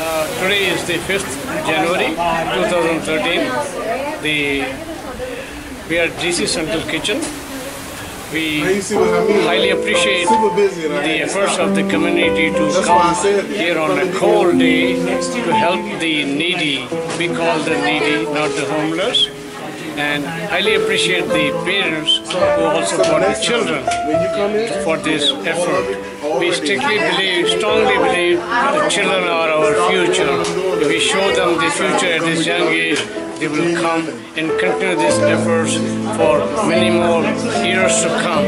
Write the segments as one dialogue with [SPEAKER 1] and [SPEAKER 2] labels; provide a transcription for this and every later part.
[SPEAKER 1] Uh, today is the 5th January 2013. The we are DC Central Kitchen. We
[SPEAKER 2] You see what I mean?
[SPEAKER 1] highly appreciate
[SPEAKER 2] Super busy and I
[SPEAKER 1] the efforts of the community to
[SPEAKER 2] That's why I
[SPEAKER 1] come here on a cold day to help the needy. We call the needy, not the homeless. And highly appreciate the parents who also support the children
[SPEAKER 2] When you come in,
[SPEAKER 1] for this effort. We strictly believe, strongly believe, the children are our future. If we show them the future at this young age, they will come and continue these efforts for many more years to come.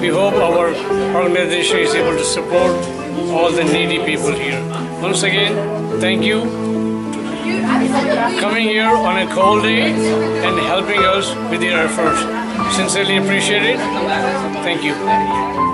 [SPEAKER 1] We hope our organization is able to support all the needy people here. Once again, thank you coming here on a cold day and helping us with your efforts. Sincerely appreciate it. Thank you.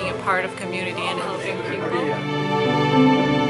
[SPEAKER 3] Being a part of community and helping people.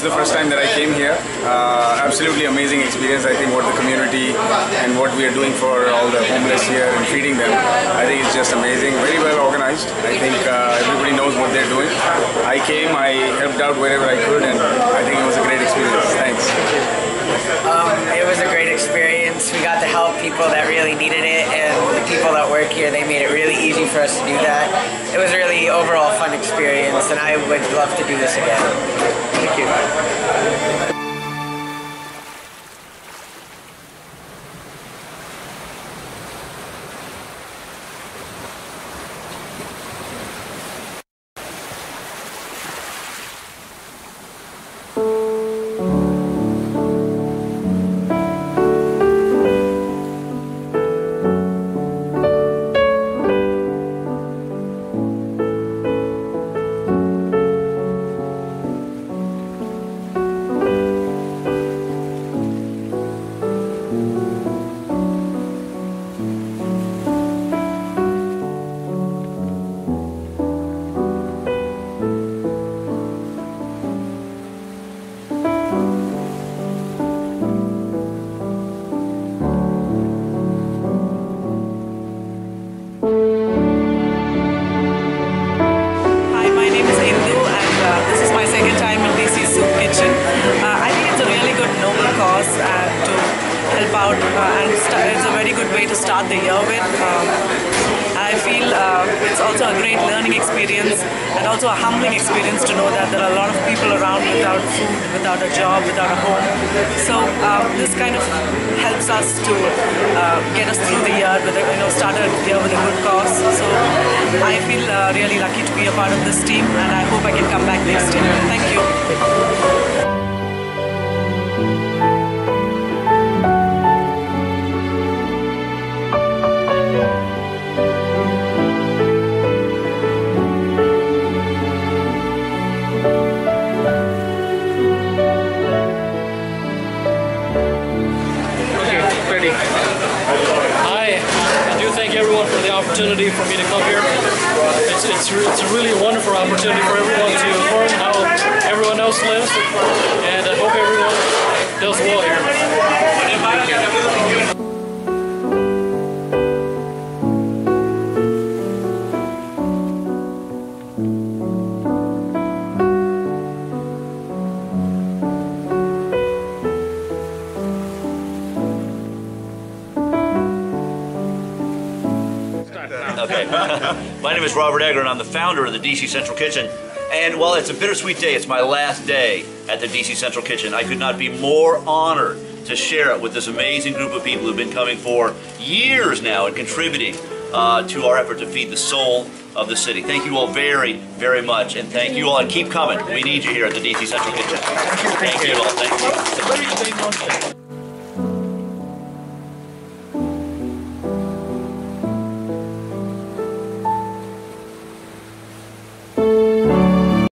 [SPEAKER 4] Is the first time that I came here. Uh, absolutely amazing experience. I think what the community and what we are doing for all the homeless here and feeding them, I think it's just amazing. Very well organized. I think uh, everybody knows what they're doing. I came, I helped out wherever I could, and I think it was a great experience. Thanks.
[SPEAKER 5] Um, it was a great experience. We got to help people that really needed it, and the people that work here, they made it really easy for us to do that. It was a really overall fun experience, and I would love to do this again. Thank you.
[SPEAKER 6] Help out, uh, and it's a very good way to start the year with. Um, I feel uh, it's also a great learning experience and also a humbling experience to know that there are a lot of people around without food, without a job, without a home. So um, this kind of helps us to uh, get us through the year with a, you know start a year with a good cause. So I feel really lucky to be a part of this team, and I hope I can come back next year. Thank you.
[SPEAKER 1] Ready.
[SPEAKER 7] Hi, I do thank everyone for the
[SPEAKER 2] opportunity for me to come here. It's, it's, it's a really wonderful opportunity for everyone to learn how everyone else lives, and I hope everyone does well here.
[SPEAKER 7] My name is Robert Egger, and I'm the founder of the DC Central Kitchen. And while it's a bittersweet day, it's my last day at the DC Central Kitchen. I could not be more honored to share it with this amazing group of people who've been coming for years now and contributing uh, to our effort to feed the soul of the city. Thank you all very, very much, and thank you all, and keep coming. We need you here at the DC Central Kitchen. Thank you, all. Thank you.